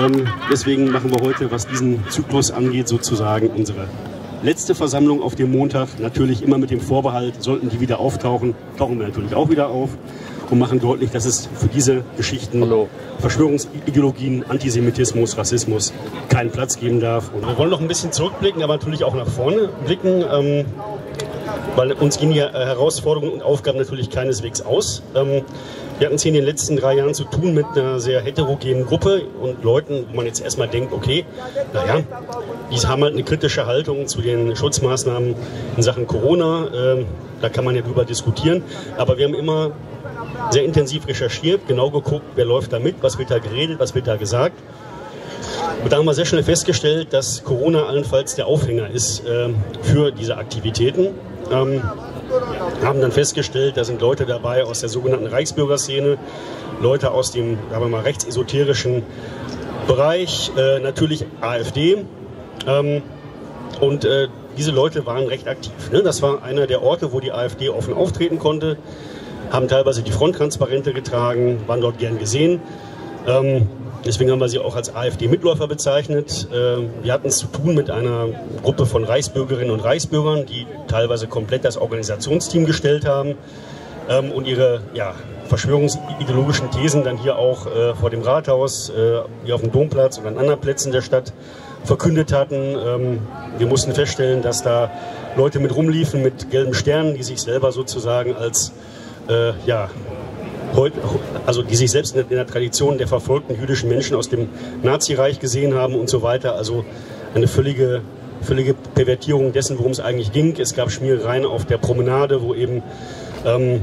Ähm, deswegen machen wir heute, was diesen Zyklus angeht, sozusagen unsere letzte Versammlung auf dem Montag. Natürlich immer mit dem Vorbehalt, sollten die wieder auftauchen, tauchen wir natürlich auch wieder auf und machen deutlich, dass es für diese Geschichten, Hallo. Verschwörungsideologien, Antisemitismus, Rassismus keinen Platz geben darf. Und wir wollen noch ein bisschen zurückblicken, aber natürlich auch nach vorne blicken. Ähm, weil uns gehen die Herausforderungen und Aufgaben natürlich keineswegs aus. Ähm, wir hatten es in den letzten drei Jahren zu tun mit einer sehr heterogenen Gruppe und Leuten, wo man jetzt erstmal denkt, okay, naja, die haben halt eine kritische Haltung zu den Schutzmaßnahmen in Sachen Corona. Ähm, da kann man ja drüber diskutieren. Aber wir haben immer sehr intensiv recherchiert, genau geguckt, wer läuft da mit, was wird da geredet, was wird da gesagt. Und da haben wir sehr schnell festgestellt, dass Corona allenfalls der Aufhänger ist äh, für diese Aktivitäten. Ähm, haben dann festgestellt, da sind Leute dabei aus der sogenannten Reichsbürgerszene, Leute aus dem, sagen wir mal, rechtsesoterischen Bereich, äh, natürlich AfD. Ähm, und äh, diese Leute waren recht aktiv. Ne? Das war einer der Orte, wo die AfD offen auftreten konnte, haben teilweise die Fronttransparente getragen, waren dort gern gesehen. Ähm, Deswegen haben wir sie auch als AfD-Mitläufer bezeichnet. Ähm, wir hatten es zu tun mit einer Gruppe von Reichsbürgerinnen und Reichsbürgern, die teilweise komplett das Organisationsteam gestellt haben ähm, und ihre ja, verschwörungsideologischen Thesen dann hier auch äh, vor dem Rathaus, äh, hier auf dem Domplatz und an anderen Plätzen der Stadt verkündet hatten. Ähm, wir mussten feststellen, dass da Leute mit rumliefen mit gelben Sternen, die sich selber sozusagen als äh, ja, also die sich selbst in der Tradition der verfolgten jüdischen Menschen aus dem Nazireich gesehen haben und so weiter. Also eine völlige, völlige Pervertierung dessen, worum es eigentlich ging. Es gab Schmierereien auf der Promenade, wo eben ähm,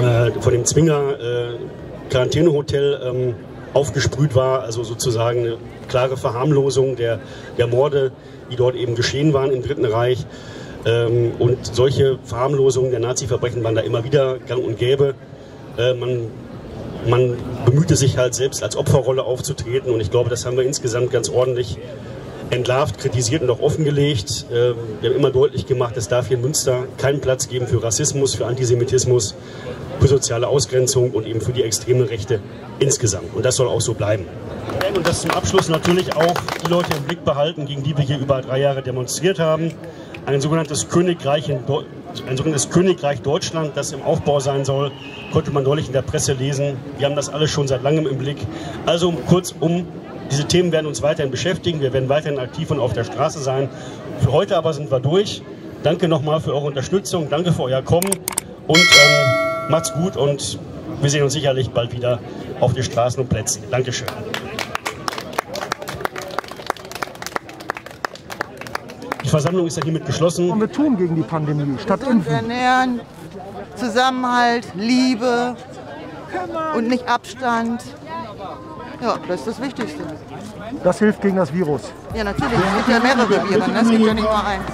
äh, von dem Zwinger äh, Quarantänehotel ähm, aufgesprüht war, also sozusagen eine klare Verharmlosung der, der Morde, die dort eben geschehen waren im Dritten Reich. Ähm, und solche Verharmlosungen der Nazi-Verbrechen waren da immer wieder gang und gäbe. Äh, man, man bemühte sich halt selbst als Opferrolle aufzutreten und ich glaube, das haben wir insgesamt ganz ordentlich entlarvt, kritisiert und auch offengelegt. Äh, wir haben immer deutlich gemacht, es darf hier in Münster keinen Platz geben für Rassismus, für Antisemitismus, für soziale Ausgrenzung und eben für die extreme Rechte insgesamt. Und das soll auch so bleiben. Und das zum Abschluss natürlich auch die Leute im Blick behalten, gegen die wir hier über drei Jahre demonstriert haben. Ein sogenanntes Königreich in Deutschland ein sogenanntes Königreich Deutschland, das im Aufbau sein soll, konnte man neulich in der Presse lesen. Wir haben das alles schon seit langem im Blick. Also kurzum, diese Themen werden uns weiterhin beschäftigen. Wir werden weiterhin aktiv und auf der Straße sein. Für heute aber sind wir durch. Danke nochmal für eure Unterstützung. Danke für euer Kommen. Und ähm, macht's gut und wir sehen uns sicherlich bald wieder auf den Straßen und Plätzen. Dankeschön. Die Versammlung ist ja hiermit geschlossen. Und wir tun gegen die Pandemie statt impfen. ernähren, Zusammenhalt, Liebe und nicht Abstand. Ja, das ist das Wichtigste. Das hilft gegen das Virus. Ja, natürlich. Es gibt ja mehrere Viren, ne? es gibt ja nicht nur eins.